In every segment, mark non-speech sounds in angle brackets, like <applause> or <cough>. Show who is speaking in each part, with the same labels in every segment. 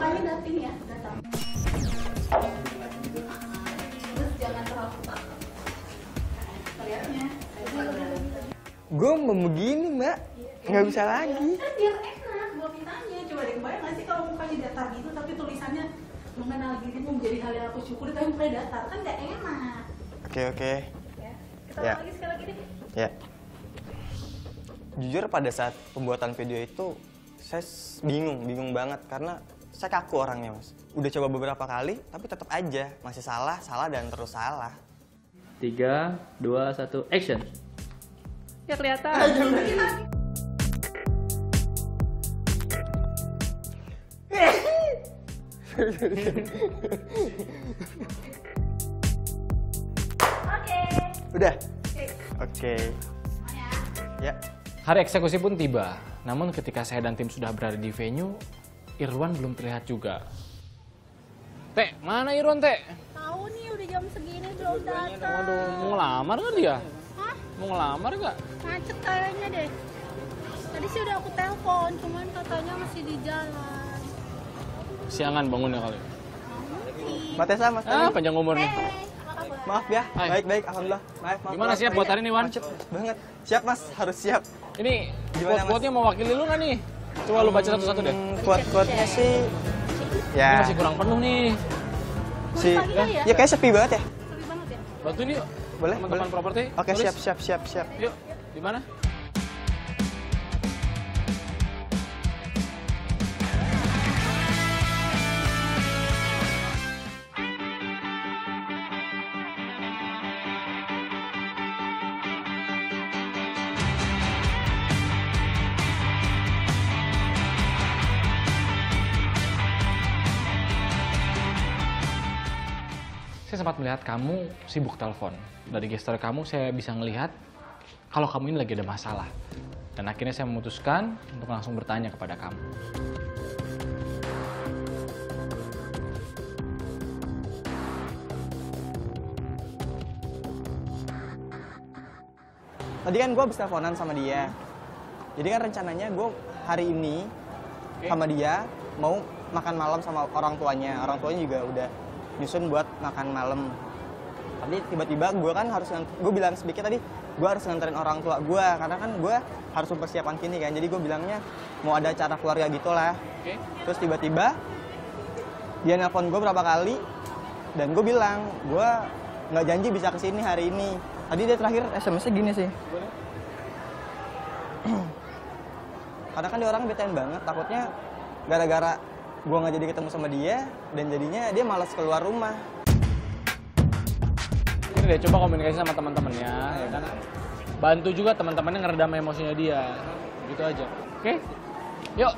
Speaker 1: mukanya dating ya, datang. Terus jangan terlalu takut.
Speaker 2: Gue mau begini mbak, nggak bisa lagi.
Speaker 1: Kan biar enak buat kitanya. Coba deh kebayang nggak sih kalau mukanya datar gitu tapi tulisannya mengenal dirimu menjadi hal yang aku syukuri tapi mukanya datar kan nggak enak.
Speaker 2: Oke oke,
Speaker 1: Ya. Kita
Speaker 2: Ya.
Speaker 1: lagi sekali lagi deh.
Speaker 2: ya. Jujur pada saat pembuatan video itu saya bingung, bingung banget karena saya kaku orangnya mas. Udah coba beberapa kali tapi tetap aja masih salah, salah dan terus salah.
Speaker 3: Tiga, dua, satu, action.
Speaker 4: Ya kelihatan.
Speaker 1: Oke.
Speaker 2: Udah?
Speaker 1: Oke.
Speaker 2: Ya.
Speaker 4: Hari eksekusi pun tiba. Namun ketika saya dan tim sudah berada di venue, Irwan belum terlihat juga. Teh, mana Irwan, Teh?
Speaker 1: Tahu nih udah jam segini belum datang.
Speaker 4: Waduh, mau ngelamar nggak dia?
Speaker 1: Hah?
Speaker 4: Mau ngelamar nggak?
Speaker 1: Macet kayaknya deh. Tadi sih udah aku telepon, cuman katanya masih di jalan.
Speaker 4: Siangan bangunnya kali.
Speaker 1: Mungkin.
Speaker 2: Mbak Tessa, Mas
Speaker 4: Ah, panjang umurnya.
Speaker 1: Hey?
Speaker 2: Maaf ya, baik-baik, alhamdulillah. Maaf, maaf.
Speaker 4: Gimana
Speaker 2: maaf.
Speaker 4: siap buat hari ini, Wan?
Speaker 2: Macet banget. Siap mas, harus siap.
Speaker 4: Ini
Speaker 2: Mas?
Speaker 4: quote-quote-nya mewakili lu nggak nih? Coba lu baca satu-satu deh.
Speaker 2: Hmm, Quote-quote-nya sih,
Speaker 4: Ini
Speaker 2: ya,
Speaker 4: masih kurang penuh nih.
Speaker 2: si,
Speaker 1: ya?
Speaker 2: ya kayak sepi banget ya.
Speaker 1: Sepi banget ya.
Speaker 4: Bantuin yuk.
Speaker 2: Boleh,
Speaker 4: Teman-teman
Speaker 2: boleh.
Speaker 4: properti.
Speaker 2: Oke, siap, siap, siap, siap.
Speaker 4: Yuk, di mana? Saya sempat melihat kamu sibuk telepon. Dari gestur kamu saya bisa melihat kalau kamu ini lagi ada masalah. Dan akhirnya saya memutuskan untuk langsung bertanya kepada kamu.
Speaker 2: Tadi kan gue habis teleponan sama dia. Jadi kan rencananya gue hari ini sama dia mau makan malam sama orang tuanya. Orang tuanya juga udah nyusun buat makan malam. Tapi tiba-tiba gue kan harus gue bilang sedikit tadi gue harus nganterin orang tua gue karena kan gue harus mempersiapkan kini kan. Jadi gue bilangnya mau ada acara keluarga gitu lah.
Speaker 4: Oke.
Speaker 2: Terus tiba-tiba dia nelpon gue berapa kali dan gue bilang gue nggak janji bisa ke sini hari ini. Tadi dia terakhir SMS-nya gini sih. <clears throat> Karena kan dia orang betain banget, takutnya gara-gara gue nggak jadi ketemu sama dia dan jadinya dia malas keluar rumah.
Speaker 4: Ini deh coba komunikasi sama teman-temannya, ya kan? Bantu juga teman-temannya ngeredam emosinya dia. Gitu aja. Oke? Yuk.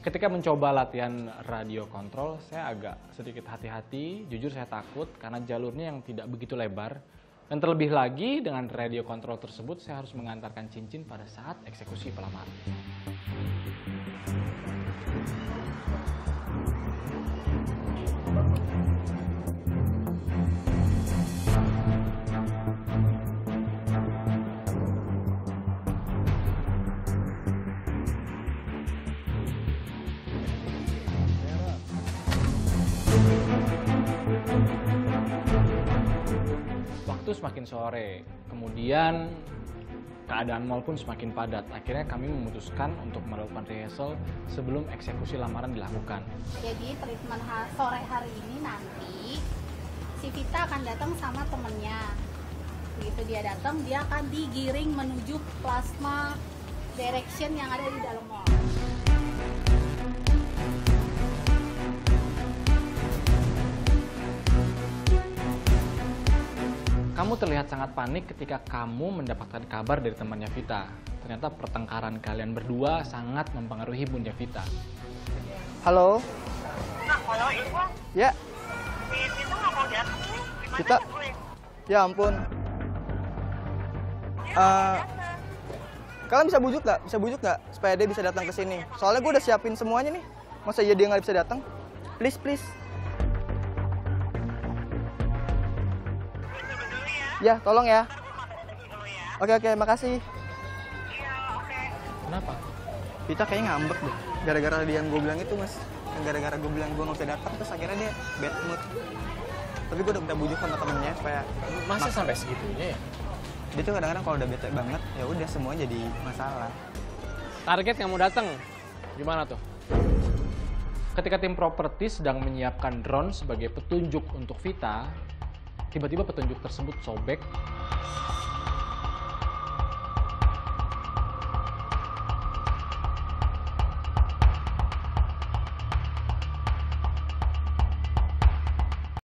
Speaker 4: Ketika mencoba latihan radio kontrol, saya agak sedikit hati-hati. Jujur saya takut karena jalurnya yang tidak begitu lebar. Dan terlebih lagi dengan radio kontrol tersebut, saya harus mengantarkan cincin pada saat eksekusi pelamar. Waktu semakin sore, kemudian keadaan mall pun semakin padat. Akhirnya kami memutuskan untuk melakukan rehearsal sebelum eksekusi lamaran dilakukan.
Speaker 1: Jadi treatment sore hari ini nanti si Vita akan datang sama temennya. Begitu dia datang, dia akan digiring menuju plasma direction yang ada di dalam mall.
Speaker 4: Kamu terlihat sangat panik ketika kamu mendapatkan kabar dari temannya Vita. Ternyata pertengkaran kalian berdua sangat mempengaruhi Bunda Vita.
Speaker 2: Halo,
Speaker 5: Halo, Irwan.
Speaker 2: ya,
Speaker 5: Vita nggak mau datang nih. Gimana
Speaker 2: Vita? ya ampun. Eh,
Speaker 5: datang.
Speaker 2: Kalian bisa bujuk nggak? Bisa bujuk nggak supaya dia bisa datang ke sini? Soalnya gue udah siapin semuanya nih. Masa iya dia nggak bisa datang? Please, please.
Speaker 5: Ya.
Speaker 2: Tolong ya. Oke, oke, makasih.
Speaker 5: Iya, oke.
Speaker 4: Kenapa?
Speaker 2: Vita kayaknya ngambek deh. gara-gara dia yang gue bilang itu mas gara-gara gue bilang gue nggak bisa datang terus akhirnya dia bad mood tapi gue udah udah bujuk sama temennya supaya
Speaker 4: Masa
Speaker 2: Mak-
Speaker 4: sampai segitunya ya?
Speaker 2: dia tuh kadang-kadang kalau udah bete banget ya udah semua jadi masalah
Speaker 4: Target yang mau datang gimana tuh? Ketika tim properti sedang menyiapkan drone sebagai petunjuk untuk Vita, tiba-tiba petunjuk tersebut sobek